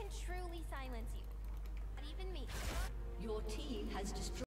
can truly silence you. Not even me. Your team has destroyed.